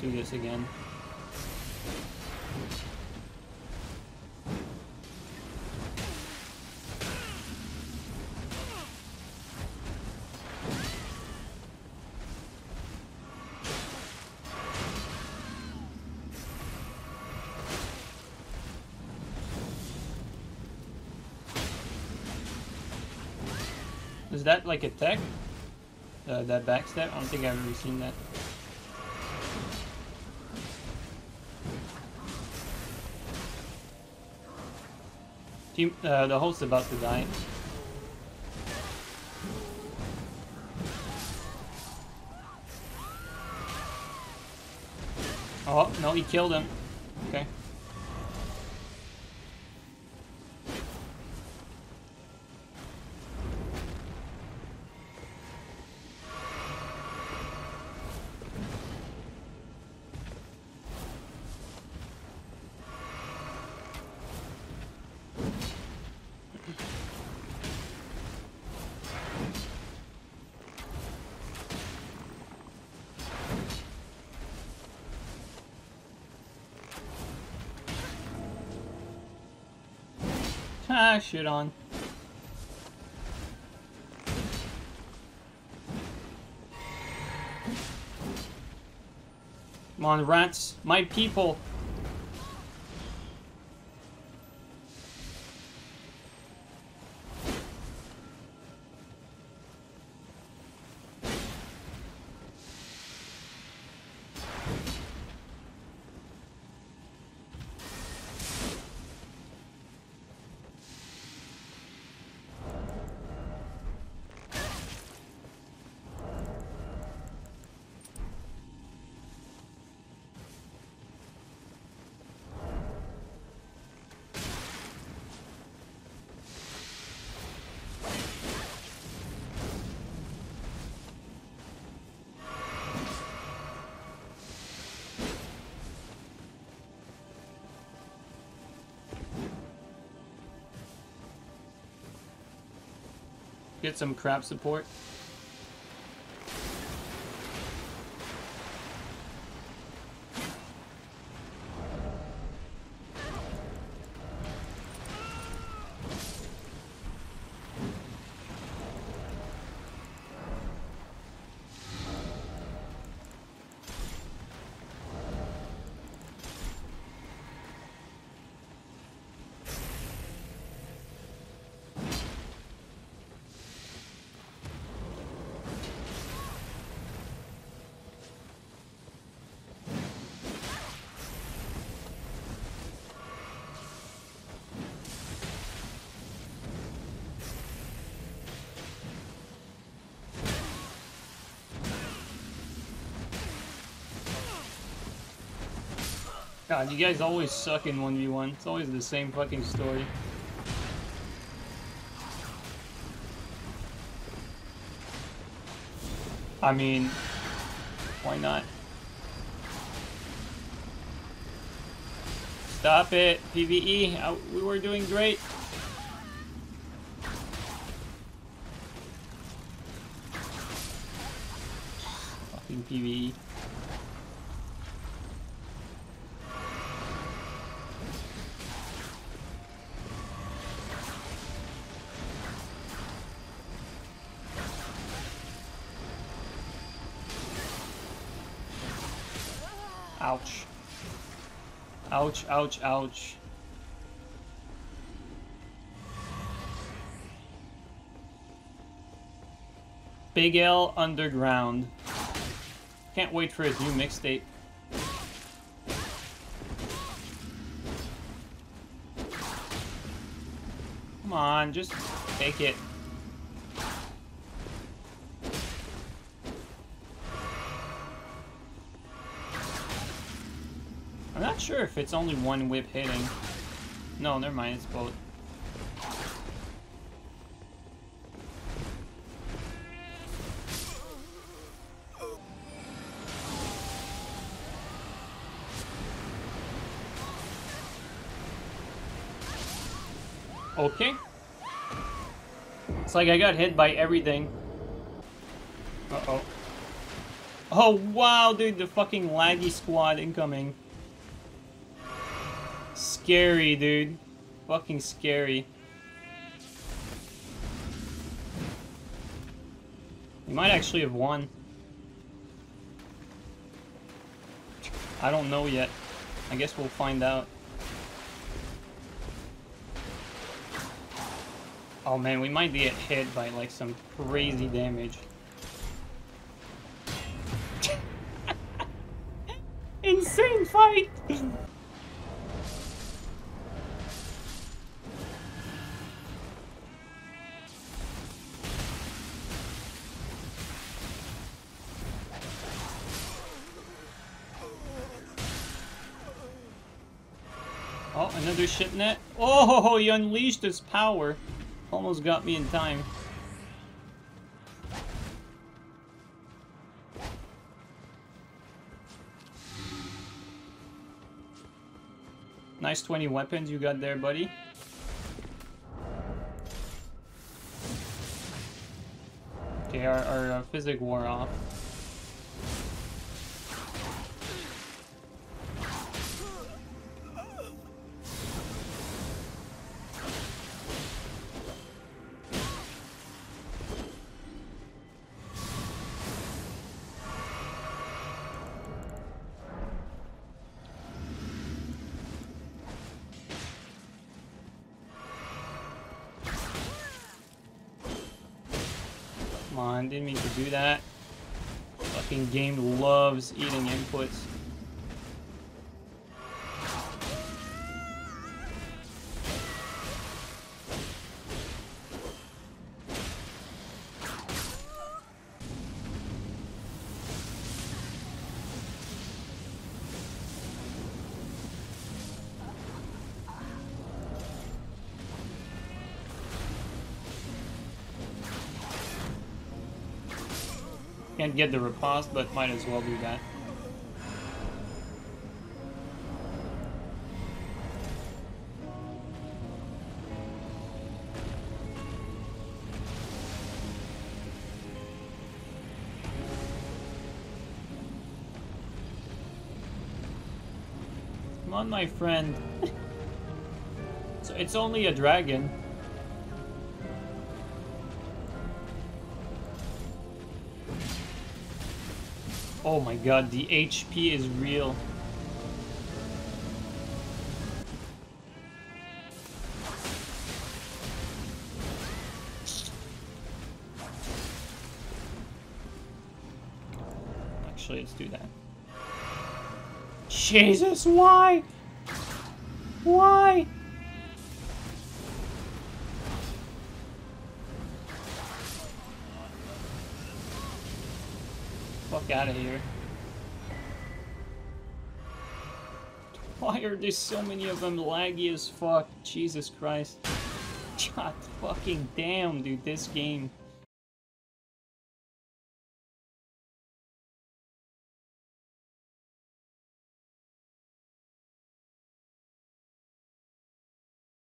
do this again. Is that like a tech? Uh, that backstep? I don't think I've ever seen that. Team, uh, the host's about to die. Oh, no, he killed him. Okay. Ah, shit on. Come on, rats. My people. Get some crap support. God, you guys always suck in 1v1. It's always the same fucking story. I mean, why not? Stop it, PvE. I, uh, we were doing great. Fucking PvE. Ouch. Ouch, ouch, ouch. Big L Underground. Can't wait for his new mixtape. Come on, just take it. If it's only one whip hitting. No, never mind, it's both. Okay. It's like I got hit by everything. Uh-oh. Oh, wow, dude, the fucking laggy squad incoming. Scary, dude. Fucking scary. You might actually have won. I don't know yet. I guess we'll find out. Oh man, we might get hit by like some crazy damage. Insane fight! Oh, another shit net. Oh, he unleashed his power. Almost got me in time. Nice 20 weapons you got there, buddy. Okay, our, our uh, physick wore off. Come on, didn't mean to do that. Fucking game loves eating inputs. Can't get the riposte, but might as well do that. Come on, my friend. so it's only a dragon. Oh my god, the HP is real. Actually, let's do that. Jesus, why? Why? Out of here. Why are there so many of them laggy as fuck? Jesus Christ. God fucking damn, dude, this game.